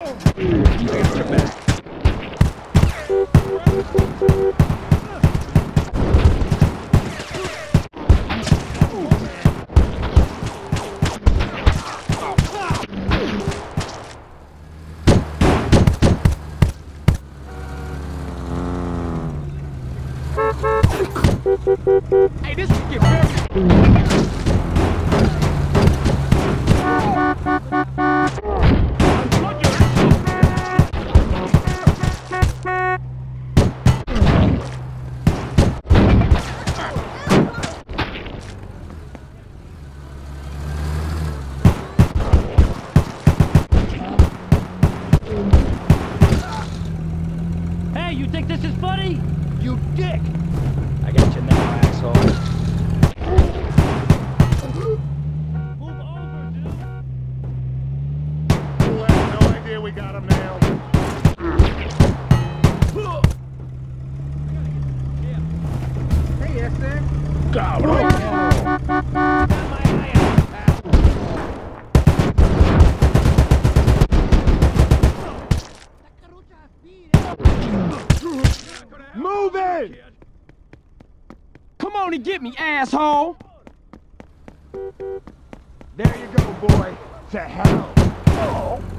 Hey, this is this? You dick! I got you now, asshole. Move in! Come on and get me, asshole! There you go, boy. To hell. We've